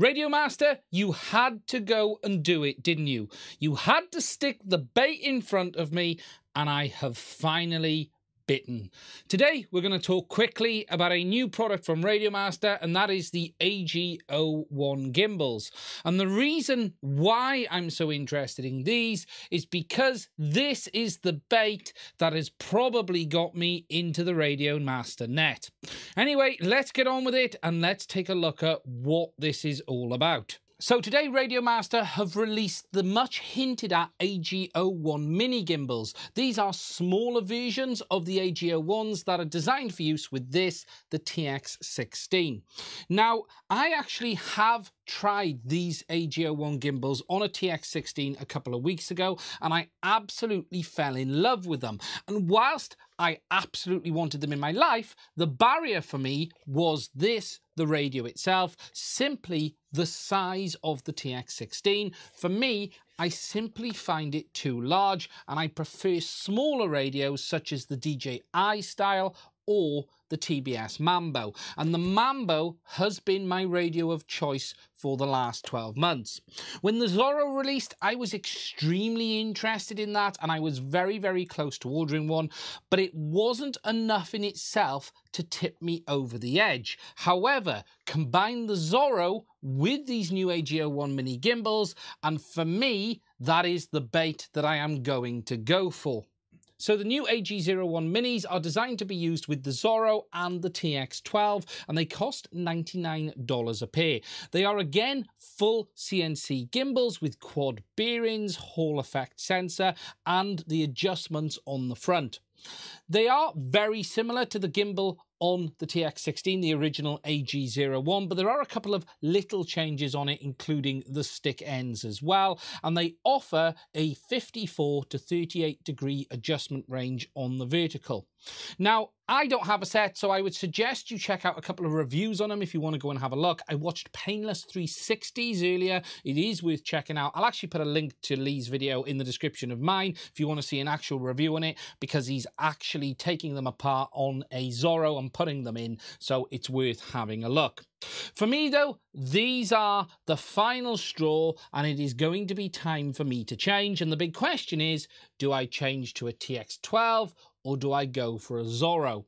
Radiomaster, you had to go and do it, didn't you? You had to stick the bait in front of me, and I have finally bitten. Today, we're going to talk quickly about a new product from Radiomaster, and that is the AG01 gimbals. And the reason why I'm so interested in these is because this is the bait that has probably got me into the Radiomaster net. Anyway, let's get on with it and let's take a look at what this is all about. So today Radiomaster have released the much hinted at AG01 mini gimbals. These are smaller versions of the AG01s that are designed for use with this, the TX16. Now, I actually have tried these AG01 gimbals on a TX16 a couple of weeks ago and I absolutely fell in love with them. And whilst I absolutely wanted them in my life, the barrier for me was this, the radio itself, simply the size of the TX16. For me, I simply find it too large and I prefer smaller radios such as the DJI style or the TBS Mambo. And the Mambo has been my radio of choice for the last 12 months. When the Zorro released, I was extremely interested in that and I was very, very close to ordering one, but it wasn't enough in itself to tip me over the edge. However, combine the Zorro with these new AG01 mini gimbals, and for me, that is the bait that I am going to go for. So the new AG01 minis are designed to be used with the Zorro and the TX12 and they cost $99 a pair. They are again full CNC gimbals with quad bearings, Hall effect sensor and the adjustments on the front. They are very similar to the gimbal on the TX16, the original AG01, but there are a couple of little changes on it, including the stick ends as well, and they offer a 54 to 38 degree adjustment range on the vertical. Now, I don't have a set, so I would suggest you check out a couple of reviews on them if you want to go and have a look. I watched Painless 360s earlier. It is worth checking out. I'll actually put a link to Lee's video in the description of mine if you want to see an actual review on it, because he's actually taking them apart on a Zorro and putting them in, so it's worth having a look. For me, though, these are the final straw, and it is going to be time for me to change. And the big question is do I change to a TX12 or do I go for a Zorro?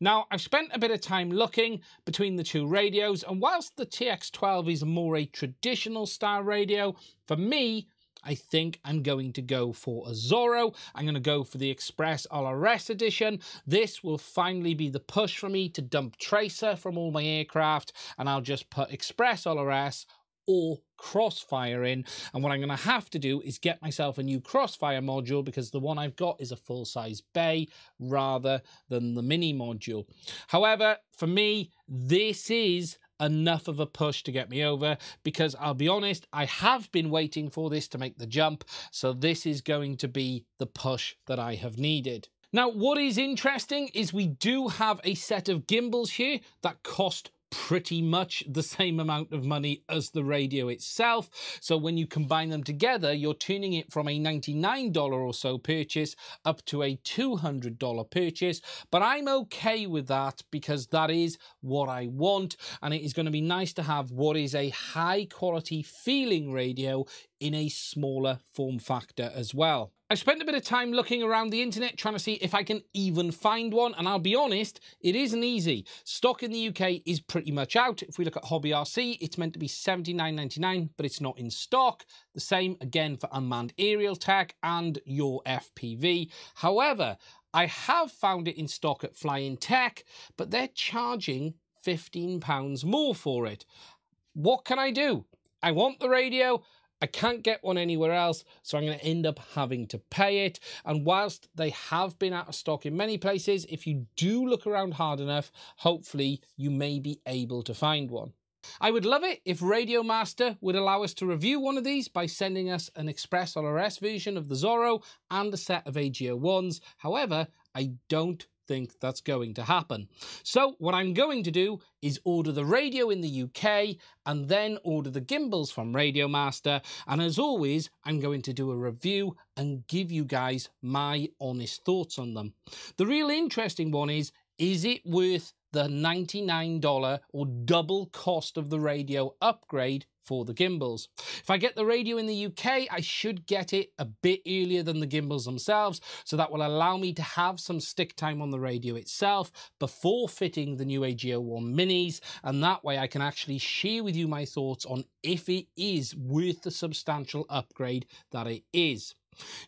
Now, I've spent a bit of time looking between the two radios, and whilst the TX12 is more a traditional style radio, for me, I think I'm going to go for a Zorro. I'm going to go for the Express LRS edition. This will finally be the push for me to dump Tracer from all my aircraft, and I'll just put Express LRS or crossfire in and what I'm going to have to do is get myself a new crossfire module because the one I've got is a full size bay rather than the mini module. However, for me, this is enough of a push to get me over because I'll be honest, I have been waiting for this to make the jump. So this is going to be the push that I have needed. Now, what is interesting is we do have a set of gimbals here that cost pretty much the same amount of money as the radio itself. So when you combine them together, you're turning it from a $99 or so purchase up to a $200 purchase. But I'm okay with that because that is what I want. And it is going to be nice to have what is a high quality feeling radio in a smaller form factor as well. I spent a bit of time looking around the internet trying to see if I can even find one, and I'll be honest, it isn't easy. Stock in the UK is pretty much out. If we look at Hobby RC, it's meant to be $79.99, but it's not in stock. The same again for Unmanned Aerial Tech and your FPV. However, I have found it in stock at Flying Tech, but they're charging £15 more for it. What can I do? I want the radio. I can't get one anywhere else, so I'm going to end up having to pay it. And whilst they have been out of stock in many places, if you do look around hard enough, hopefully you may be able to find one. I would love it if Radiomaster would allow us to review one of these by sending us an Express LRS version of the Zorro and a set of AG01s. However, I don't think that's going to happen. So what I'm going to do is order the radio in the UK and then order the gimbals from Radiomaster. And as always, I'm going to do a review and give you guys my honest thoughts on them. The real interesting one is, is it worth the $99 or double cost of the radio upgrade for the gimbals. If I get the radio in the UK, I should get it a bit earlier than the gimbals themselves, so that will allow me to have some stick time on the radio itself before fitting the new AG01 minis, and that way I can actually share with you my thoughts on if it is worth the substantial upgrade that it is.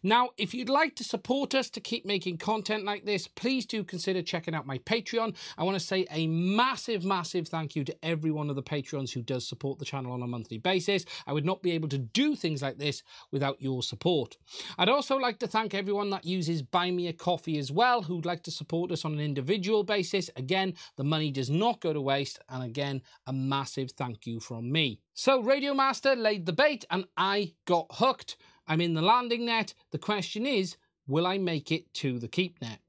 Now, if you'd like to support us to keep making content like this, please do consider checking out my Patreon. I want to say a massive, massive thank you to every one of the Patreons who does support the channel on a monthly basis. I would not be able to do things like this without your support. I'd also like to thank everyone that uses Buy Me a Coffee as well, who'd like to support us on an individual basis. Again, the money does not go to waste. And again, a massive thank you from me. So Radiomaster laid the bait and I got hooked. I'm in the landing net. The question is, will I make it to the keep net?